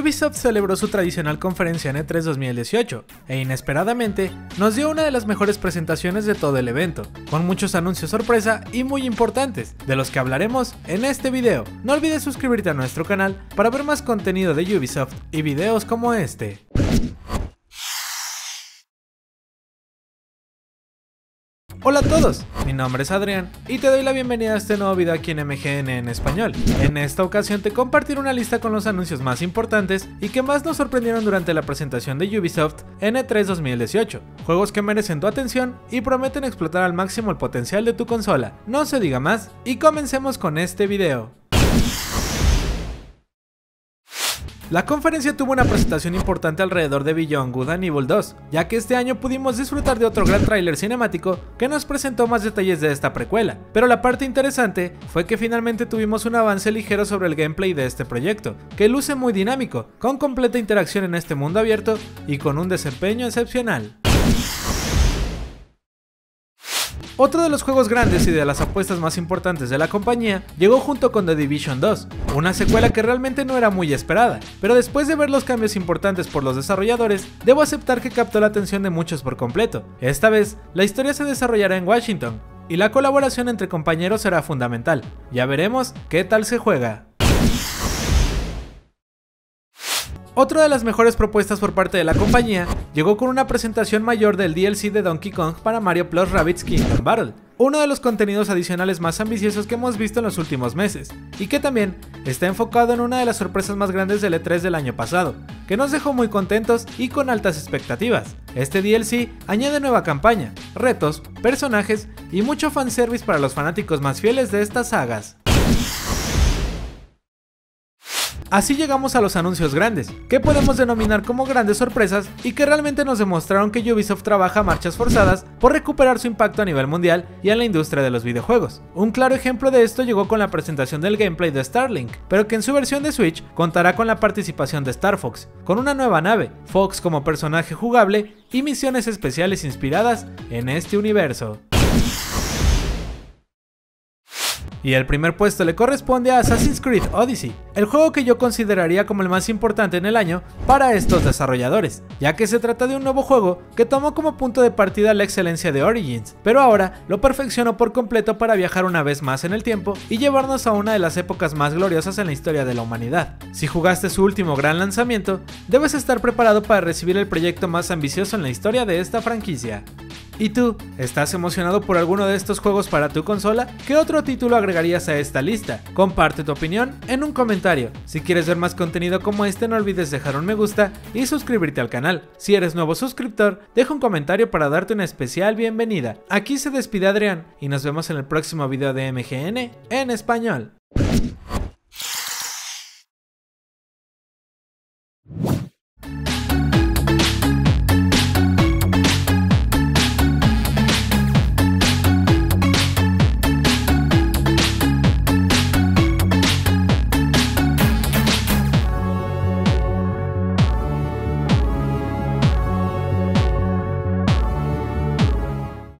Ubisoft celebró su tradicional conferencia en E3 2018 e inesperadamente nos dio una de las mejores presentaciones de todo el evento, con muchos anuncios sorpresa y muy importantes, de los que hablaremos en este video. No olvides suscribirte a nuestro canal para ver más contenido de Ubisoft y videos como este. Hola a todos, mi nombre es Adrián y te doy la bienvenida a este nuevo video aquí en MGN en español. En esta ocasión te compartiré una lista con los anuncios más importantes y que más nos sorprendieron durante la presentación de Ubisoft en E3 2018, juegos que merecen tu atención y prometen explotar al máximo el potencial de tu consola. No se diga más y comencemos con este video. La conferencia tuvo una presentación importante alrededor de Beyond Good and Evil 2, ya que este año pudimos disfrutar de otro gran tráiler cinemático que nos presentó más detalles de esta precuela, pero la parte interesante fue que finalmente tuvimos un avance ligero sobre el gameplay de este proyecto, que luce muy dinámico, con completa interacción en este mundo abierto y con un desempeño excepcional. Otro de los juegos grandes y de las apuestas más importantes de la compañía llegó junto con The Division 2, una secuela que realmente no era muy esperada, pero después de ver los cambios importantes por los desarrolladores, debo aceptar que captó la atención de muchos por completo. Esta vez, la historia se desarrollará en Washington, y la colaboración entre compañeros será fundamental. Ya veremos qué tal se juega. Otra de las mejores propuestas por parte de la compañía llegó con una presentación mayor del DLC de Donkey Kong para Mario Plus Rabbids Kingdom Battle, uno de los contenidos adicionales más ambiciosos que hemos visto en los últimos meses, y que también está enfocado en una de las sorpresas más grandes del E3 del año pasado, que nos dejó muy contentos y con altas expectativas. Este DLC añade nueva campaña, retos, personajes y mucho fanservice para los fanáticos más fieles de estas sagas. Así llegamos a los anuncios grandes, que podemos denominar como grandes sorpresas y que realmente nos demostraron que Ubisoft trabaja a marchas forzadas por recuperar su impacto a nivel mundial y en la industria de los videojuegos. Un claro ejemplo de esto llegó con la presentación del gameplay de Starlink, pero que en su versión de Switch contará con la participación de Star Fox, con una nueva nave, Fox como personaje jugable y misiones especiales inspiradas en este universo. Y el primer puesto le corresponde a Assassin's Creed Odyssey, el juego que yo consideraría como el más importante en el año para estos desarrolladores, ya que se trata de un nuevo juego que tomó como punto de partida la excelencia de Origins, pero ahora lo perfeccionó por completo para viajar una vez más en el tiempo y llevarnos a una de las épocas más gloriosas en la historia de la humanidad. Si jugaste su último gran lanzamiento, debes estar preparado para recibir el proyecto más ambicioso en la historia de esta franquicia. ¿Y tú? ¿Estás emocionado por alguno de estos juegos para tu consola? ¿Qué otro título agregarías a esta lista? Comparte tu opinión en un comentario. Si quieres ver más contenido como este no olvides dejar un me gusta y suscribirte al canal. Si eres nuevo suscriptor, deja un comentario para darte una especial bienvenida. Aquí se despide Adrián y nos vemos en el próximo video de MGN en español.